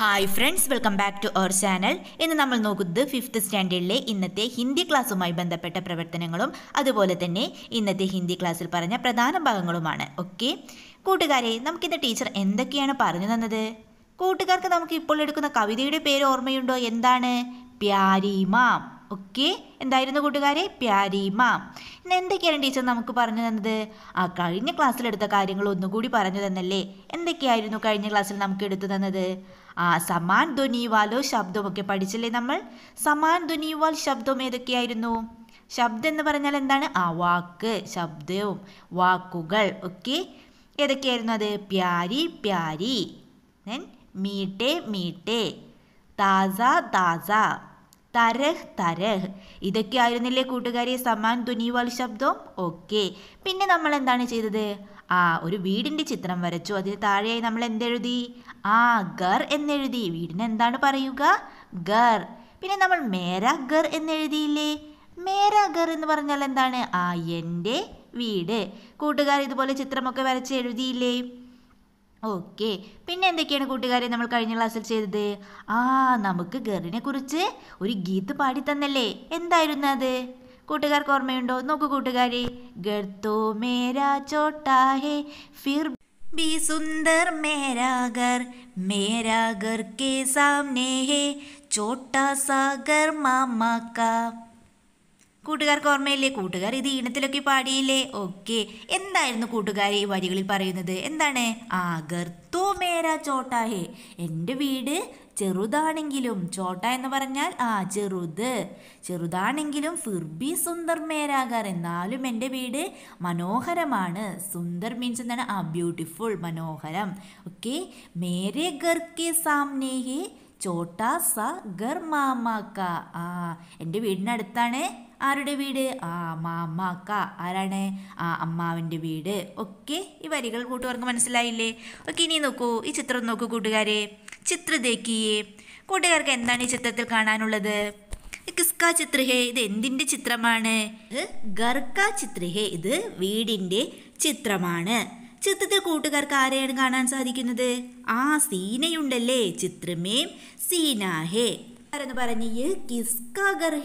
Hi friends welcome back to our channel ഇന്ന് നമ്മൾ നോക്കുന്നത് ഫിഫ്ത്ത് സ്റ്റാൻഡേർഡിലെ ഇന്നത്തെ ഹിന്ദി ക്ലാസ്സുമായി ബന്ധപ്പെട്ട പ്രവർത്തനങ്ങളും അതുപോലെ തന്നെ ഇന്നത്തെ ഹിന്ദി ക്ലാസ്സിൽ പറഞ്ഞ പ്രധാന ഭാഗങ്ങളുമാണ് ഓക്കെ കൂട്ടുകാരെ നമുക്കിന്ന് ടീച്ചർ എന്തൊക്കെയാണ് പറഞ്ഞു തന്നത് കൂട്ടുകാർക്ക് നമുക്ക് ഇപ്പോൾ എടുക്കുന്ന കവിതയുടെ പേര് ഓർമ്മയുണ്ടോ എന്താണ് പ്യാരി മാം ഓക്കെ എന്തായിരുന്നു കൂട്ടുകാരെ പ്യാരിമാം ഇന്ന് എന്തൊക്കെയാണ് ടീച്ചർ നമുക്ക് പറഞ്ഞു തന്നത് ആ കഴിഞ്ഞ ക്ലാസ്സിലെടുത്ത കാര്യങ്ങൾ ഒന്നുകൂടി പറഞ്ഞു തന്നല്ലേ എന്തൊക്കെയായിരുന്നു കഴിഞ്ഞ ക്ലാസ്സിൽ നമുക്ക് എടുത്തു തന്നത് ആ സമാൻ ധ്വനിവാലോ ശബ്ദമൊക്കെ പഠിച്ചല്ലേ നമ്മൾ സമാൻ ധ്വനിവാൽ ശബ്ദം ഏതൊക്കെയായിരുന്നു ശബ്ദം എന്ന് പറഞ്ഞാൽ എന്താണ് ആ വാക്ക് ശബ്ദവും വാക്കുകൾ ഒക്കെ ഏതൊക്കെയായിരുന്നു അത് പ്യാരി പ്യാരി ദെൻ മീട്ടേ മീട്ടെ താസ താസ തരഹ് തരഹ് ഇതൊക്കെ ആയിരുന്നില്ലേ കൂട്ടുകാരി സമാൻ ധ്വനിവാൽ ശബ്ദം ഓക്കെ പിന്നെ നമ്മൾ എന്താണ് ചെയ്തത് ആ ഒരു വീടിന്റെ ചിത്രം വരച്ചു അതിന് താഴെയായി നമ്മൾ എന്തെഴുതി ആ ഗർ എന്നെഴുതി വീടിന് എന്താണ് പറയുക ഗർ പിന്നെ നമ്മൾ മേര ഗർ എന്നെഴുതിയില്ലേ മേര ഗർ എന്ന് പറഞ്ഞാൽ എന്താണ് ആ എൻ്റെ വീട് കൂട്ടുകാർ ഇതുപോലെ ചിത്രമൊക്കെ വരച്ച് എഴുതിയില്ലേ ഓക്കെ പിന്നെ എന്തൊക്കെയാണ് കൂട്ടുകാരെ നമ്മൾ കഴിഞ്ഞ ക്ലാസ്സിൽ ചെയ്തത് ആ നമുക്ക് ഗറിനെ കുറിച്ച് ഒരു ഗീത്ത് പാടി തന്നല്ലേ എന്തായിരുന്നു അത് കൂട്ടുകാർക്ക് ഓർമ്മയുണ്ടോ നോക്കൂ കൂട്ടുകാരെ ഗർ തോ മേരാ ചോട്ടാ ഹേ ഫിർ भी सुंदर मेरा घर मेरा घर के सामने है छोटा सा घर मामा का കൂട്ടുകാർക്ക് ഓർമ്മയില്ലേ കൂട്ടുകാർ ഇത് ഈണത്തിലൊക്കെ പാടിയില്ലേ ഓക്കെ എന്തായിരുന്നു കൂട്ടുകാർ ഈ വരികളിൽ പറയുന്നത് എന്താണ് ആഗർത്തോ മേര ചോട്ടാഹേ എൻ്റെ വീട് ചെറുതാണെങ്കിലും ചോട്ട എന്ന് പറഞ്ഞാൽ ആ ചെറുത് ചെറുതാണെങ്കിലും ഫിർബി സുന്ദർ മേരാകാർ എന്നാലും എൻ്റെ വീട് മനോഹരമാണ് സുന്ദർ മീൻസ് എന്താണ് ആ ബ്യൂട്ടിഫുൾ മനോഹരം ഓക്കെ മേരെ ഗർക്കെ സാമ്നേഹി ചോട്ടാ സ ഗർ മാമാക്ക ആ എൻ്റെ വീടിനടുത്താണ് ആരുടെ വീട് ആ മാമാക്ക ആരാണ് ആ അമ്മാവിൻ്റെ വീട് ഓക്കെ ഈ വരികൾ കൂട്ടുകാർക്ക് മനസ്സിലായില്ലേ ഓക്കെ ഇനി നോക്കൂ ഈ ചിത്രം നോക്കൂ കൂട്ടുകാരെ ചിത്ര ദേക്കിയെ കൂട്ടുകാർക്ക് എന്താണ് ഈ ചിത്രത്തിൽ കാണാനുള്ളത് കിസ്ക ചിത്രഹേ ഇത് എന്തിൻ്റെ ചിത്രമാണ് ഗർക്ക ചിത്രഹേ ഇത് വീടിൻ്റെ ചിത്രമാണ് ചിത്രത്തിൽ കൂട്ടുകാർക്ക് ആരെയാണ് കാണാൻ സാധിക്കുന്നത് ആ സീനയുണ്ടല്ലേ ചിത്രമേ സീന ഹേ എന്ന് പറഞ്ഞ് യഹ്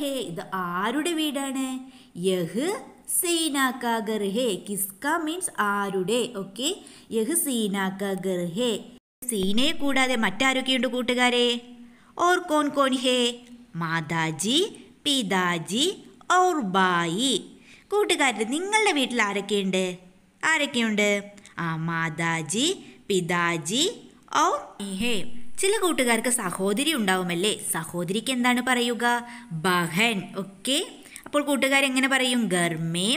ഹേ ഇത് ആരുടെ വീടാണ് യഹ് കിസ്ക മീൻസ് ആരുടെ ഓക്കെ യഹ് സീനയെ കൂടാതെ മറ്റാരൊക്കെയുണ്ട് കൂട്ടുകാരെ ഓർ കോൺ കോൺ ഹേ മാതാജി പിതാജി ഓർ ബായി കൂട്ടുകാരെ നിങ്ങളുടെ വീട്ടിൽ ആരൊക്കെയുണ്ട് ആരൊക്കെയുണ്ട് മാതാജി പിതാജി ഓർ ഇഹേ ചില കൂട്ടുകാർക്ക് സഹോദരി ഉണ്ടാവുമല്ലേ സഹോദരിക്ക് എന്താണ് പറയുക ബഹൻ ഓക്കെ അപ്പോൾ കൂട്ടുകാരെങ്ങനെ പറയും ഗർമേ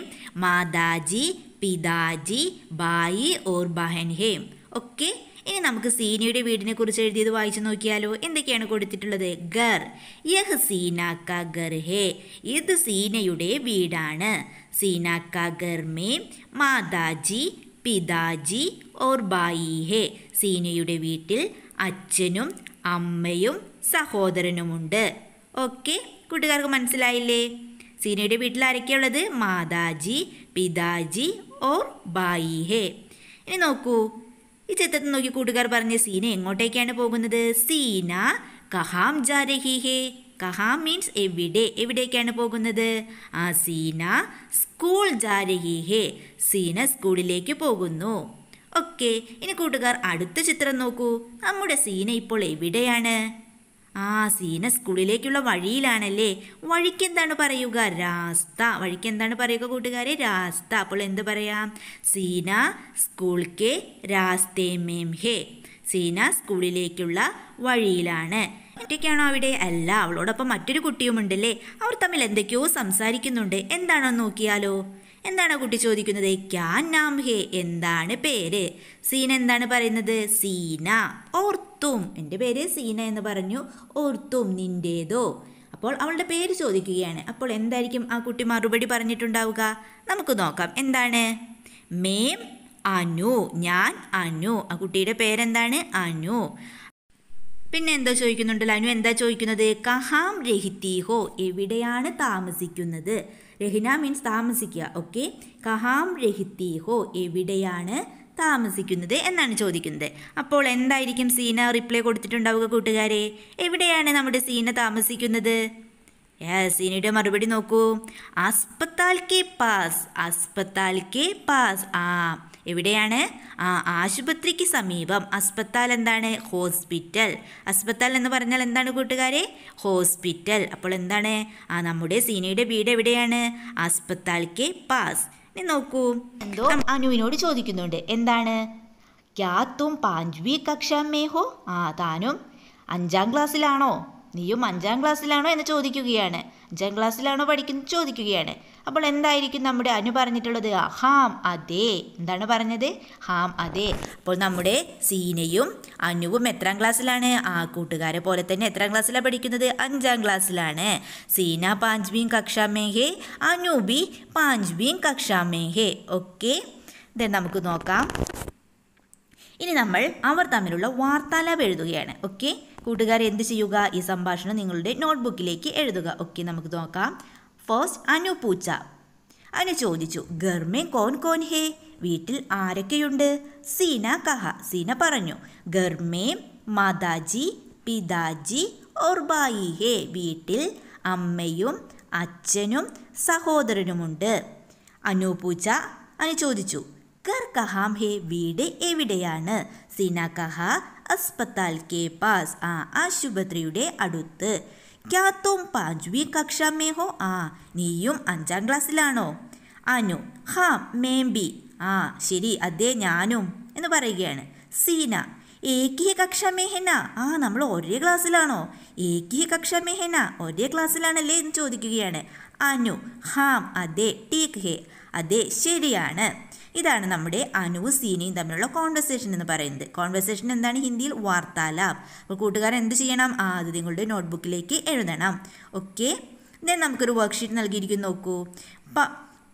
മാതാജി പിതാജി ബായി ഓർ ബഹൻ ഹേം ഓക്കെ ഇനി നമുക്ക് സീനയുടെ വീടിനെ കുറിച്ച് എഴുതിയത് വായിച്ചു നോക്കിയാലോ എന്തൊക്കെയാണ് കൊടുത്തിട്ടുള്ളത് ഗർ യഹ് സീനാക്ക ഗർ ഹേ ഇത് സീനയുടെ വീടാണ് സീനാക്ക ഗർമേ മാതാജി പിതാജി ഓർ ബായിഹെ സീനയുടെ വീട്ടിൽ അച്ഛനും അമ്മയും സഹോദരനുമുണ്ട് ഓക്കെ കൂട്ടുകാർക്ക് മനസ്സിലായില്ലേ സീനയുടെ വീട്ടിൽ ആരൊക്കെയുള്ളത് മാതാജി പിതാജി ഓർ ബായിഹെ ഇനി നോക്കൂ ഈ ചിത്രത്തിൽ നോക്കി കൂട്ടുകാർ പറഞ്ഞ സീന എങ്ങോട്ടേക്കാണ് പോകുന്നത് സീന കഹാം ജാരഹിഹേ കഹാ മീൻസ് എവിടെ എവിടേക്കാണ് പോകുന്നത് ആ സീന സ്കൂൾ ജാരഹിഹേ സീന സ്കൂളിലേക്ക് പോകുന്നു ഓക്കെ ഇനി കൂട്ടുകാർ അടുത്ത ചിത്രം നോക്കൂ നമ്മുടെ സീന ഇപ്പോൾ എവിടെയാണ് ആ സീന സ്കൂളിലേക്കുള്ള വഴിയിലാണല്ലേ വഴിക്ക് എന്താണ് പറയുക രാസ്ത വഴിക്ക് എന്താണ് പറയുക കൂട്ടുകാരെ രാസ്ത അപ്പോൾ എന്ത് പറയാം സീന സ്കൂൾ കെ രാസ്തേ മേം ഹേ സീന സ്കൂളിലേക്കുള്ള വഴിയിലാണ് ഒറ്റയ്ക്കാണോ അവിടെ അല്ല അവളോടൊപ്പം മറ്റൊരു കുട്ടിയുമുണ്ടല്ലേ അവർ തമ്മിൽ എന്തൊക്കെയോ സംസാരിക്കുന്നുണ്ട് എന്താണോ നോക്കിയാലോ എന്താണ് കുട്ടി ചോദിക്കുന്നത് ക്യാ നാം ഹേ എന്താണ് പേര് സീന എന്താണ് പറയുന്നത് സീന ഓർത്തും എൻ്റെ പേര് സീന എന്ന് പറഞ്ഞു ഓർത്തും നിൻ്റേതോ അപ്പോൾ അവളുടെ പേര് ചോദിക്കുകയാണ് അപ്പോൾ എന്തായിരിക്കും ആ കുട്ടി മറുപടി പറഞ്ഞിട്ടുണ്ടാവുക നമുക്ക് നോക്കാം എന്താണ് മേം അനു ഞാൻ അനു ആ കുട്ടിയുടെ പേരെന്താണ് അനു പിന്നെ എന്താ ചോദിക്കുന്നുണ്ടല്ലോ അനു എന്താ ചോദിക്കുന്നത് കഹാം രഹിത്തീഹോ എവിടെയാണ് താമസിക്കുന്നത് രഹിന മീൻസ് താമസിക്കുക ഓക്കെ കഹാം രഹിത്തീഹോ എവിടെയാണ് താമസിക്കുന്നത് എന്നാണ് ചോദിക്കുന്നത് അപ്പോൾ എന്തായിരിക്കും സീന റിപ്ലൈ കൊടുത്തിട്ടുണ്ടാവുക കൂട്ടുകാരെ എവിടെയാണ് നമ്മുടെ സീന താമസിക്കുന്നത് സീനയുടെ മറുപടി നോക്കൂ അസ്പത്താൽ കെ പാസ് അസ്പത്താൽ കെ പാസ് ആ എവിടെയാണ് ആ ആശുപത്രിക്ക് സമീപം അസ്പത്താൽ എന്താണ് ഹോസ്പിറ്റൽ അസ്പത്താൽ എന്ന് പറഞ്ഞാൽ എന്താണ് കൂട്ടുകാരെ ഹോസ്പിറ്റൽ അപ്പോൾ എന്താണ് ആ നമ്മുടെ സീനയുടെ വീട് എവിടെയാണ് അസ്പത്താൽക്ക് പാസ് നീ നോക്കൂ എന്തോ അനുവിനോട് ചോദിക്കുന്നുണ്ട് എന്താണ് ക്യാ തും പാഞ്ച്വി കക്ഷാമേ ഹോ ആ താനും അഞ്ചാം ക്ലാസ്സിലാണോ നീയും അഞ്ചാം ക്ലാസ്സിലാണോ എന്ന് ചോദിക്കുകയാണ് അഞ്ചാം ക്ലാസ്സിലാണോ പഠിക്കുന്നത് ചോദിക്കുകയാണ് അപ്പോൾ എന്തായിരിക്കും നമ്മുടെ അനു പറഞ്ഞിട്ടുള്ളത് ഹാം അതെ എന്താണ് പറഞ്ഞത് ഹാം അതെ അപ്പോൾ നമ്മുടെ സീനയും അനുവും എത്രാം ക്ലാസ്സിലാണ് ആ കൂട്ടുകാരെ പോലെ തന്നെ എത്രാം ക്ലാസ്സിലാണ് പഠിക്കുന്നത് അഞ്ചാം ക്ലാസ്സിലാണ് സീന പാഞ്ച്ബീൻ കക്ഷാമേഹേ അനുബി പാഞ്ച്ബീൻ കക്ഷാമേഹേ ഓക്കെ ദെൻ നമുക്ക് നോക്കാം ഇനി നമ്മൾ അവർ തമ്മിലുള്ള വാർത്താലാപ് എഴുതുകയാണ് ഓക്കെ കൂട്ടുകാർ എന്ത് ചെയ്യുക ഈ സംഭാഷണം നിങ്ങളുടെ നോട്ട്ബുക്കിലേക്ക് എഴുതുക ഓക്കെ നമുക്ക് നോക്കാം ഫസ്റ്റ് അനു പൂച്ച അനു ചോദിച്ചു ഗർമേ കോൻ കോൻ ഹേ വീട്ടിൽ ആരൊക്കെയുണ്ട് സീന കഹ സീന പറഞ്ഞു ഗർമേ മാതാജി പിതാജി ഓർബായി ഹേ വീട്ടിൽ അമ്മയും അച്ഛനും സഹോദരനുമുണ്ട് അനു പൂച്ച അനു ചോദിച്ചു കർ കഹാം ഹേ വീട് എവിടെയാണ് സീന കഹ അസ്പത്താൽ കെ പാസ് ആ ആശുപത്രിയുടെ അടുത്ത് ക്യാ തും പാഞ്ച്വി മേ ഹോ ആ നീയും അഞ്ചാം ക്ലാസ്സിലാണോ അനു ഹാ മേംബി ആ ശരി അതെ ഞാനും എന്ന് പറയുകയാണ് സീന കക്ഷ മേഹന ആ നമ്മൾ ഒരേ ക്ലാസ്സിലാണോ കക്ഷ മേഹന ഒരേ ക്ലാസ്സിലാണല്ലേ എന്ന് ചോദിക്കുകയാണ് അനു ഹാം അതെ ടീക്ക് ഹേ അതെ ശരിയാണ് ഇതാണ് നമ്മുടെ അനുവും സീനയും തമ്മിലുള്ള കോൺവെർസേഷൻ എന്ന് പറയുന്നത് കോൺവെർസേഷൻ എന്താണ് ഹിന്ദിയിൽ വാർത്താലാപ് അപ്പോൾ കൂട്ടുകാരൻ എന്ത് ചെയ്യണം ആദ്യം നിങ്ങളുടെ നോട്ട്ബുക്കിലേക്ക് എഴുതണം ഓക്കെ ദെൻ നമുക്കൊരു വർക്ക്ഷീറ്റ് നൽകിയിരിക്കും നോക്കൂ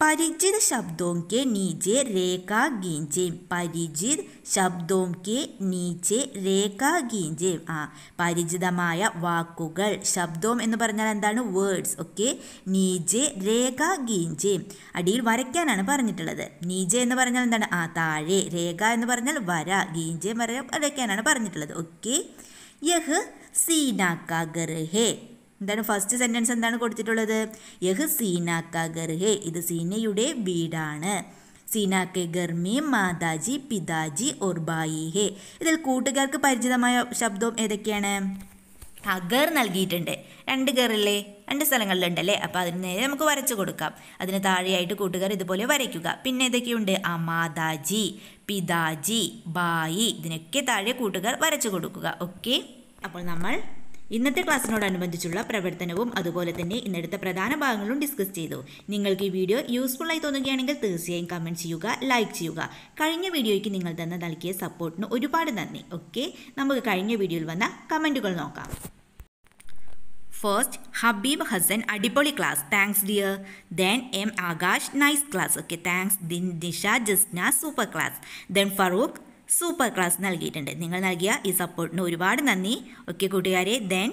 പരിചിത് ശബ്ദോം के नीचे रेखा गिंजें പരിചിത് ശബ്ദോം കെ നീചെ രേഖാ ഗീഞ്ചേം ആ പരിചിതമായ വാക്കുകൾ ശബ്ദോം എന്ന് പറഞ്ഞാൽ എന്താണ് വേർഡ്സ് ഓക്കെ നീജെ രേഖാ ഗീഞ്ചേം അടിയിൽ വരയ്ക്കാനാണ് പറഞ്ഞിട്ടുള്ളത് നീജെ എന്ന് പറഞ്ഞാൽ എന്താണ് ആ താഴെ രേഖ എന്ന് പറഞ്ഞാൽ വര ഗീഞ്ചേം വര വരയ്ക്കാനാണ് പറഞ്ഞിട്ടുള്ളത് ഓക്കെ യഹ് സീനാക്കാ ഗർഹേ എന്താണ് ഫസ്റ്റ് സെൻറ്റൻസ് എന്താണ് കൊടുത്തിട്ടുള്ളത് യഹ് സീനാക്ക ഗർഹെ ഇത് സീനയുടെ വീടാണ് സീനാക്കെ ഗർമി മാതാജി പിതാജി ഒർബായി ഹേ ഇതിൽ കൂട്ടുകാർക്ക് പരിചിതമായ ശബ്ദം ഏതൊക്കെയാണ് അഗർ നൽകിയിട്ടുണ്ട് രണ്ട് ഗറില്ലേ രണ്ട് സ്ഥലങ്ങളിലുണ്ടല്ലേ അപ്പോൾ അതിന് നേരെ നമുക്ക് വരച്ചു കൊടുക്കാം അതിന് താഴെയായിട്ട് കൂട്ടുകാർ ഇതുപോലെ വരയ്ക്കുക പിന്നെ ഇതൊക്കെയുണ്ട് അമാതാജി പിതാജി ബായി ഇതിനൊക്കെ താഴെ കൂട്ടുകാർ വരച്ചു കൊടുക്കുക ഓക്കെ അപ്പോൾ നമ്മൾ ഇന്നത്തെ ക്ലാസ്സിനോടനുബന്ധിച്ചുള്ള പ്രവർത്തനവും അതുപോലെ തന്നെ ഇന്നെടുത്ത പ്രധാന ഭാഗങ്ങളും ഡിസ്കസ് ചെയ്തു നിങ്ങൾക്ക് ഈ വീഡിയോ യൂസ്ഫുൾ ആയി തോന്നുകയാണെങ്കിൽ തീർച്ചയായും കമൻറ്റ് ചെയ്യുക ലൈക്ക് ചെയ്യുക കഴിഞ്ഞ വീഡിയോയ്ക്ക് നിങ്ങൾ തന്നെ നൽകിയ സപ്പോർട്ടിന് ഒരുപാട് നന്ദി ഓക്കെ നമുക്ക് കഴിഞ്ഞ വീഡിയോയിൽ വന്ന കമൻറ്റുകൾ നോക്കാം ഫസ്റ്റ് ഹബീബ് ഹസൻ അടിപൊളി class thanks dear then M Akash nice class okay thanks then Nisha Jasna super class then Farooq super class നൽകിയിട്ടുണ്ട് നിങ്ങൾ നൽകിയ ഈ സപ്പോർട്ടിന് ഒരുപാട് നന്ദി ഓക്കെ കൂട്ടുകാരെ then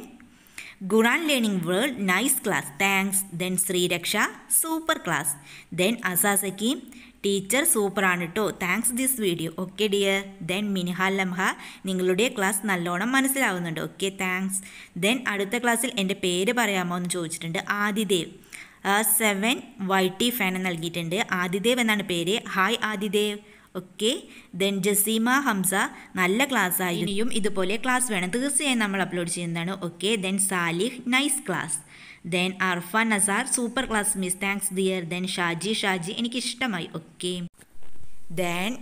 Quran learning world nice class thanks then Sreeraksha super class then അസാസക്കി teacher സൂപ്പറാണ് കേട്ടോ thanks this video okay dear then മിനിഹാൽ Lamha നിങ്ങളുടെ ക്ലാസ് നല്ലോണം മനസ്സിലാവുന്നുണ്ട് ഓക്കെ താങ്ക്സ് ദെൻ അടുത്ത ക്ലാസ്സിൽ എൻ്റെ പേര് പറയാമോ എന്ന് ചോദിച്ചിട്ടുണ്ട് Adidev seven Y T fan നൽകിയിട്ടുണ്ട് ആദിദേവ് എന്നാണ് പേര് hi Adidev okay then Jaseema Hamsa നല്ല ക്ലാസ് ആയിരുന്നു ഇതുപോലെ ക്ലാസ് വേണം തീർച്ചയായും നമ്മൾ അപ്ലോഡ് ചെയ്യുന്നതാണ് okay then Salih nice class then Arfa Nasar super class miss thanks dear then Shaji Shaji എനിക്ക് ഇഷ്ടമായി okay then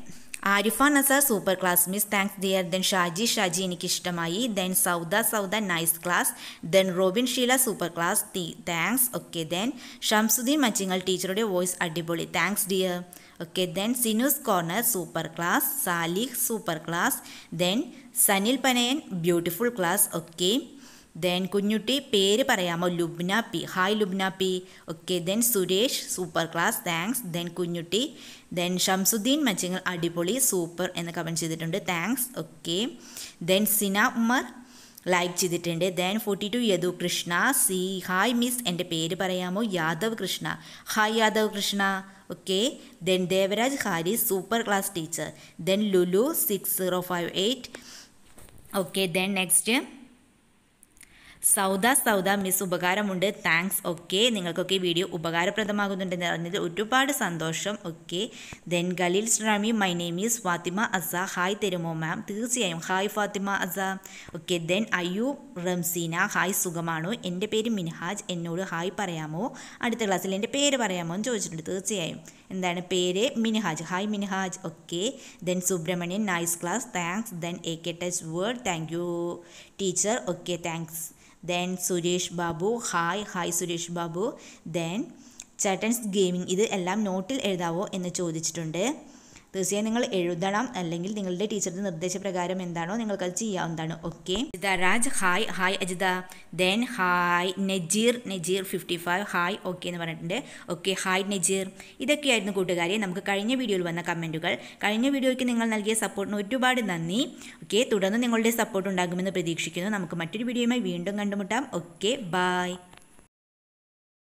Arifa Nasar super class miss thanks dear then Shaji Shaji എനിക്ക് ഇഷ്ടമായി then Sauda Sauda nice class then Robin Sheela super class thanks okay then Shamsuddin മച്ചിങ്ങൾ ടീച്ചറുടെ voice അടിപൊളി thanks dear okay then സിനുസ് corner super class Salih super class then Sanil Panayan beautiful class okay then Kunjutty പേര് പറയാമോ Lubna P hi Lubna P okay then Suresh super class thanks then Kunjutty then Shamsuddin മച്ചിങ്ങൾ അടിപൊളി super എന്ന് comment ചെയ്തിട്ടുണ്ട് thanks okay then Sina Ummer like ചെയ്തിട്ടുണ്ട് then forty two Yadu Krishna C hi miss എൻ്റെ പേര് പറയാമോ Yadav Krishna hi Yadav Krishna Okay, then Devaraj Hari, super class teacher. Then Lulu 6058. Okay, then next Sauda Sauda miss ഉപകാരമുണ്ട് thanks okay നിങ്ങൾക്കൊക്കെ ഈ video ഉപകാരപ്രദമാകുന്നുണ്ടെന്ന് അറിഞ്ഞത് ഒരുപാട് സന്തോഷം okay then Khaleel ശ്രാമി my name is Fathima അസ ഹായ് തരുമോ മാം തീർച്ചയായും ഹായ് ഫാത്തിമ അസ okay then Ayyu Ramseena hi സുഖമാണോ എൻ്റെ പേര് മിൻഹാജ് എന്നോട് ഹായ് പറയാമോ അടുത്ത ക്ലാസ്സിൽ എൻ്റെ പേര് പറയാമോ എന്ന് ചോദിച്ചിട്ടുണ്ട് തീർച്ചയായും എന്താണ് പേര് Minhaj hi Minhaj okay then Subrahmanyan nice class thanks then A K touch word thank you teacher okay thanks then Suresh Babu hi hi Suresh Babu then ചേട്ടൻസ് gaming ഇത് എല്ലാം നോട്ടിൽ എഴുതാവോ എന്ന് ചോദിച്ചിട്ടുണ്ട് തീർച്ചയായും നിങ്ങൾ എഴുതണം അല്ലെങ്കിൽ നിങ്ങളുടെ ടീച്ചറുടെ നിർദ്ദേശപ്രകാരം എന്താണോ നിങ്ങൾക്കത് ചെയ്യാവുന്നതാണ് okay Raj hi hi Ajitha then hi Najeer Najeer fifty five hi okay എന്ന് പറഞ്ഞിട്ടുണ്ട് ഓക്കെ ഹായ് നജീർ ഇതൊക്കെയായിരുന്നു കൂട്ടുകാരെ നമുക്ക് കഴിഞ്ഞ വീഡിയോയിൽ വന്ന കമൻറ്റുകൾ കഴിഞ്ഞ വീഡിയോയ്ക്ക് നിങ്ങൾ നൽകിയ സപ്പോർട്ടിന് ഒരുപാട് നന്ദി ഓക്കെ തുടർന്ന് നിങ്ങളുടെ സപ്പോർട്ട് ഉണ്ടാകുമെന്ന് പ്രതീക്ഷിക്കുന്നു നമുക്ക് മറ്റൊരു വീഡിയോയുമായി വീണ്ടും കണ്ടുമുട്ടാം ഓക്കെ ബായ്